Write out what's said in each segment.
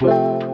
Música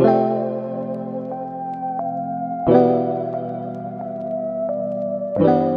Thank you.